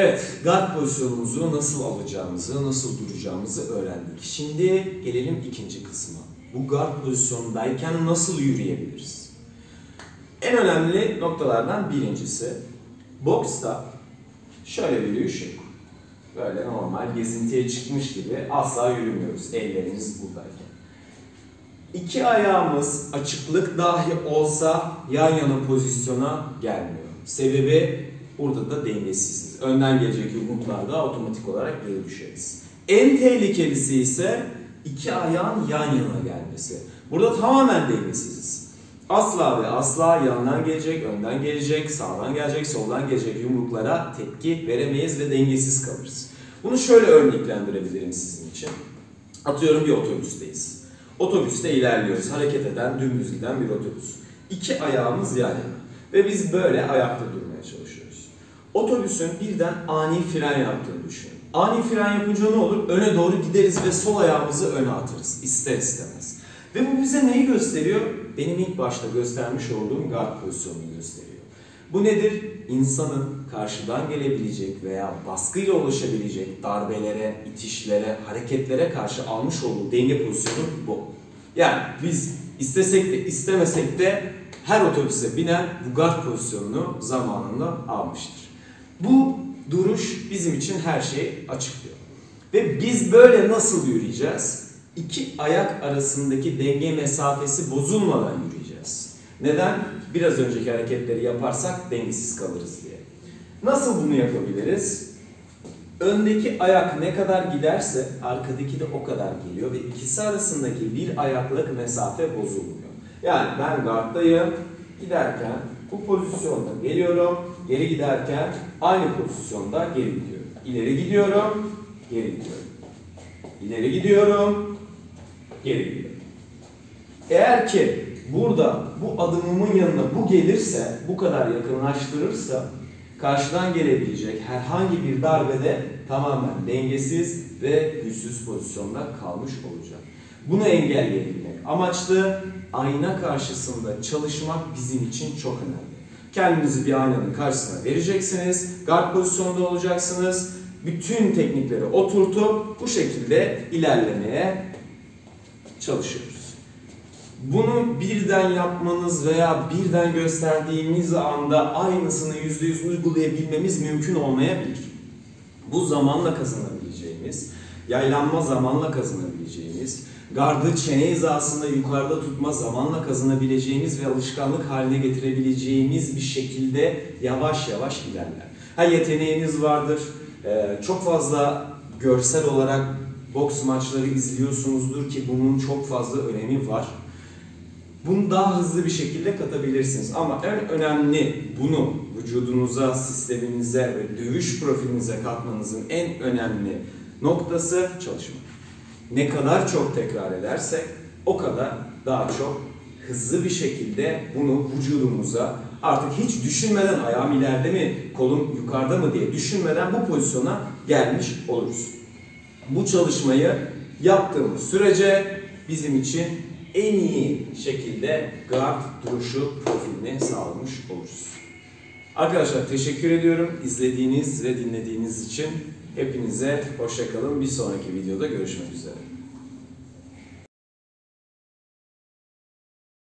Evet, guard pozisyonumuzu nasıl alacağımızı, nasıl duracağımızı öğrendik. Şimdi gelelim ikinci kısma. Bu guard pozisyondayken nasıl yürüyebiliriz? En önemli noktalardan birincisi, boksta şöyle bir yürüyüş yok. Böyle normal gezintiye çıkmış gibi asla yürümüyoruz ellerimiz buradayken. İki ayağımız açıklık dahi olsa yan yana pozisyona gelmiyor. Sebebi burada da dengesizsiniz. Önden gelecek yumruklarda otomatik olarak geri düşeriz. En tehlikelisi ise iki ayağın yan yana gelmesi. Burada tamamen dengesiziz. Asla ve asla yandan gelecek, önden gelecek, sağdan gelecek, soldan gelecek yumruklara tepki veremeyiz ve dengesiz kalırız. Bunu şöyle örneklendirebilirim sizin için. Atıyorum bir otobüsteyiz. Otobüste ilerliyoruz. Hareket eden, dümdüz giden bir otobüs. İki ayağımız yan yana. Ve biz böyle ayakta durmaya çalışıyoruz. Otobüsün birden ani fren yaptığını düşünün. Ani fren yapınca ne olur? Öne doğru gideriz ve sol ayağımızı öne atarız. ister istemez. Ve bu bize neyi gösteriyor? Benim ilk başta göstermiş olduğum guard pozisyonunu gösteriyor. Bu nedir? İnsanın karşıdan gelebilecek veya baskıyla ulaşabilecek darbelere, itişlere, hareketlere karşı almış olduğu denge pozisyonu bu. Yani biz istesek de istemesek de her otobüse binen bu guard pozisyonunu zamanında almıştır. Bu duruş bizim için her şeyi açıklıyor. Ve biz böyle nasıl yürüyeceğiz? İki ayak arasındaki denge mesafesi bozulmadan yürüyeceğiz. Neden? Biraz önceki hareketleri yaparsak dengesiz kalırız diye. Nasıl bunu yapabiliriz? Öndeki ayak ne kadar giderse arkadaki de o kadar geliyor ve ikisi arasındaki bir ayaklık mesafe bozulmuyor. Yani ben guard'dayım, giderken bu pozisyonda geliyorum, geri giderken aynı pozisyonda geri gidiyorum. İleri gidiyorum, geri gidiyorum. İleri gidiyorum, geri gidiyorum. Eğer ki burada bu adımımın yanına bu gelirse, bu kadar yakınlaştırırsa karşıdan gelebilecek herhangi bir darbede tamamen dengesiz ve güçsüz pozisyonda kalmış olacak. Bunu engelleyebilmek amaçlı ayna karşısında çalışmak bizim için çok önemli. Kendinizi bir aynanın karşısına vereceksiniz, guard pozisyonda olacaksınız. Bütün teknikleri oturtup bu şekilde ilerlemeye çalışıyoruz. Bunu birden yapmanız veya birden gösterdiğimiz anda aynısını yüzde yüz uygulayabilmemiz mümkün olmayabilir. Bu zamanla kazanabileceğimiz, yaylanma zamanla kazanabileceğimiz, gardı çene hizasında yukarıda tutma zamanla kazanabileceğimiz ve alışkanlık haline getirebileceğimiz bir şekilde yavaş yavaş ilerler. Ha yeteneğiniz vardır, ee, çok fazla görsel olarak boks maçları izliyorsunuzdur ki bunun çok fazla önemi var. Bunu daha hızlı bir şekilde katabilirsiniz. Ama en önemli bunu vücudunuza, sisteminize ve dövüş profilinize katmanızın en önemli noktası çalışmak. Ne kadar çok tekrar edersek o kadar daha çok hızlı bir şekilde bunu vücudumuza artık hiç düşünmeden ayağım ileride mi, kolum yukarıda mı diye düşünmeden bu pozisyona gelmiş oluruz. Bu çalışmayı yaptığımız sürece bizim için en iyi şekilde guard duruşu profilini sağlamış oluruz. Arkadaşlar teşekkür ediyorum izlediğiniz ve dinlediğiniz için. Hepinize hoşçakalın. Bir sonraki videoda görüşmek üzere.